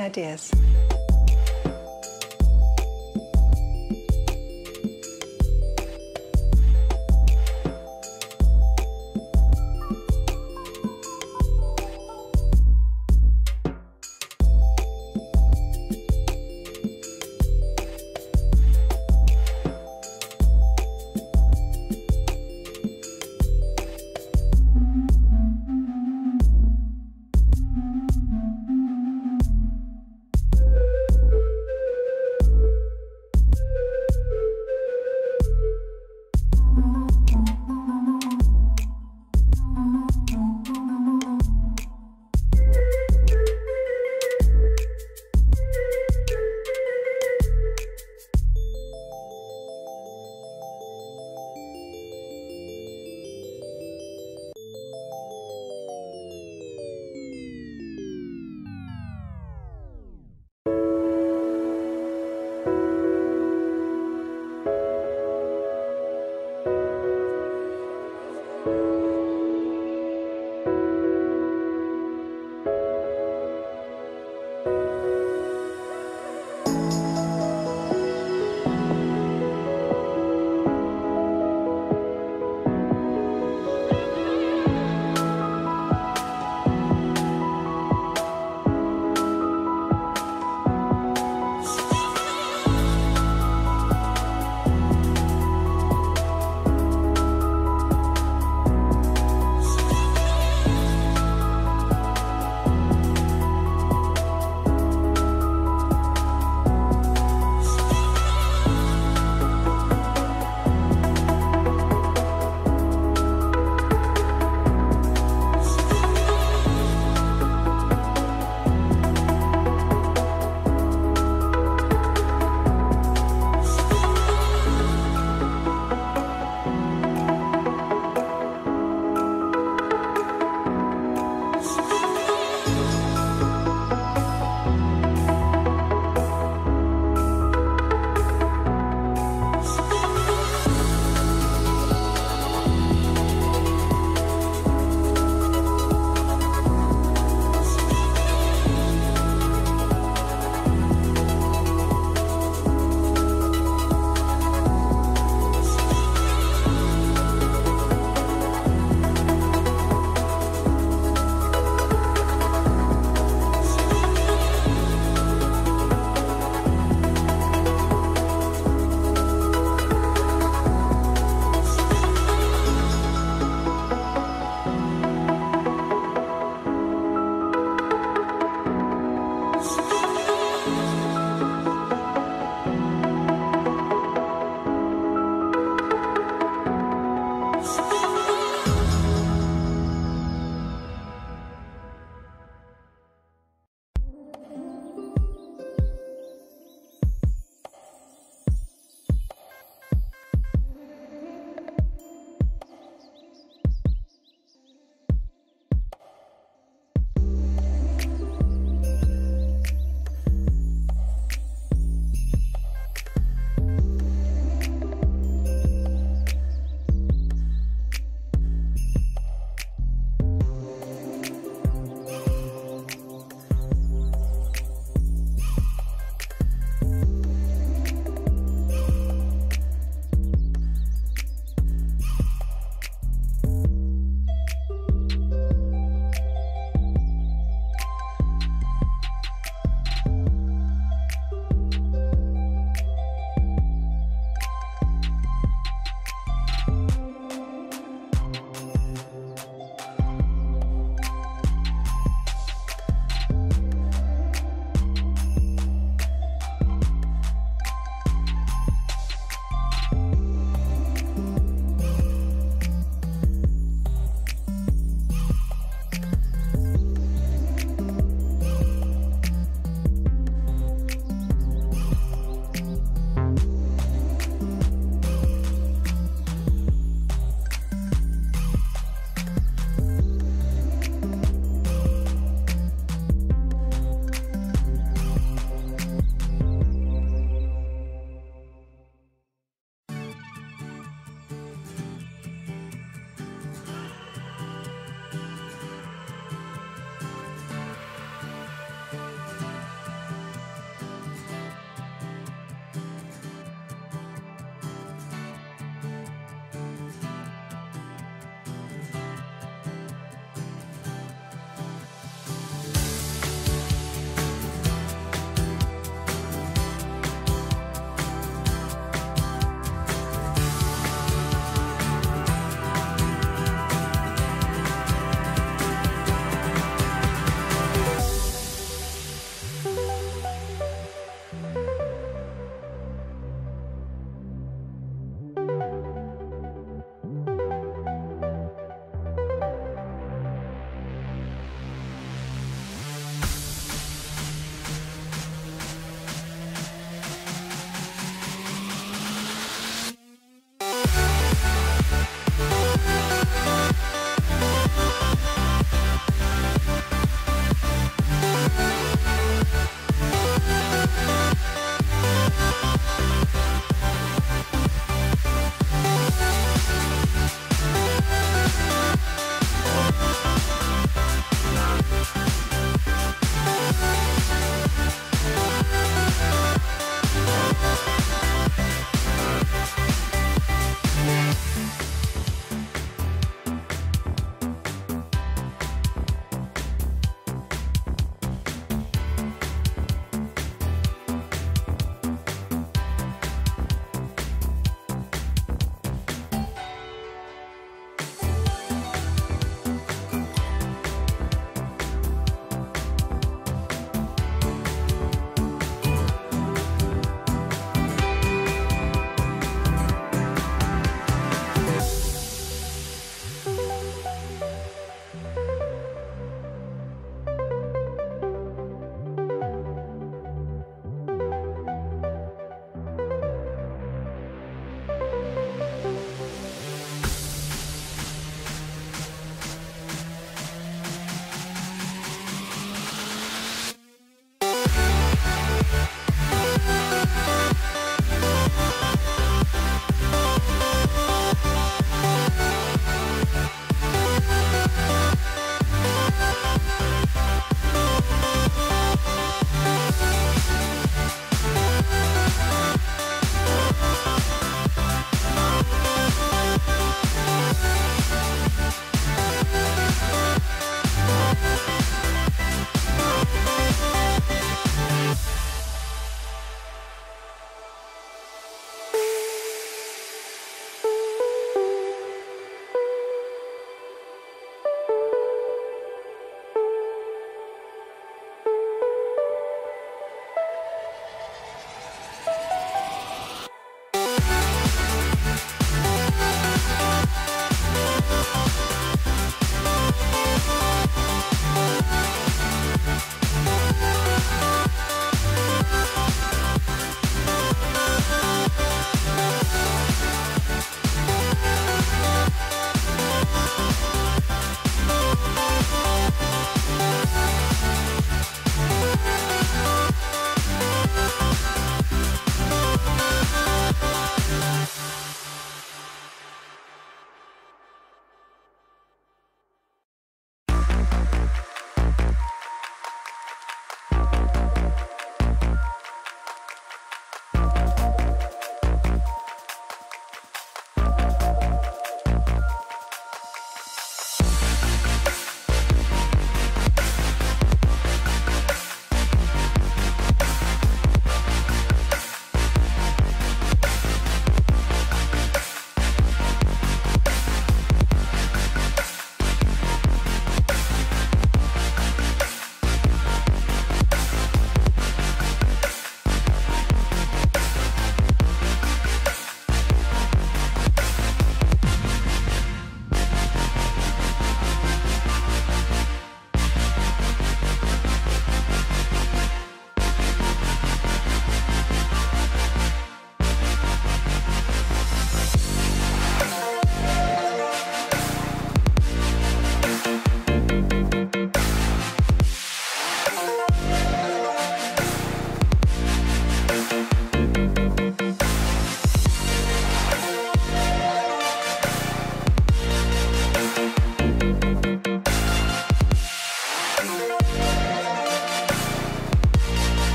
Ideas?